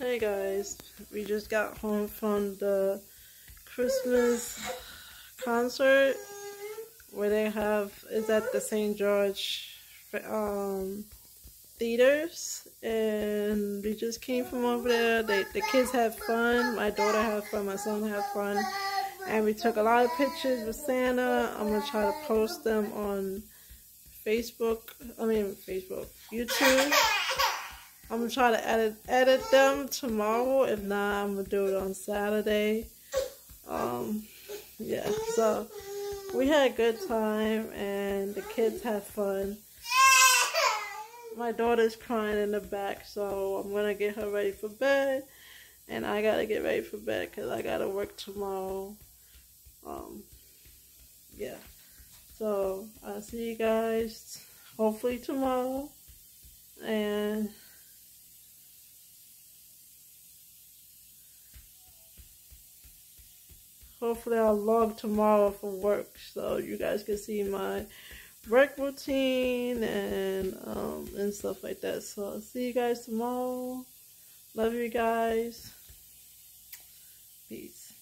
Hey guys, we just got home from the Christmas concert where they have is at the St. George um, theaters and we just came from over there. They, the kids had fun, my daughter had fun, my son had fun and we took a lot of pictures with Santa. I'm gonna try to post them on Facebook, I mean Facebook, YouTube. I'm gonna try to edit edit them tomorrow. If not, I'm gonna do it on Saturday. Um, yeah. So we had a good time, and the kids had fun. My daughter's crying in the back, so I'm gonna get her ready for bed, and I gotta get ready for bed because I gotta work tomorrow. Um, yeah. So I'll see you guys hopefully tomorrow, and. Hopefully I'll log tomorrow for work so you guys can see my work routine and um, and stuff like that. So I'll see you guys tomorrow. Love you guys. Peace.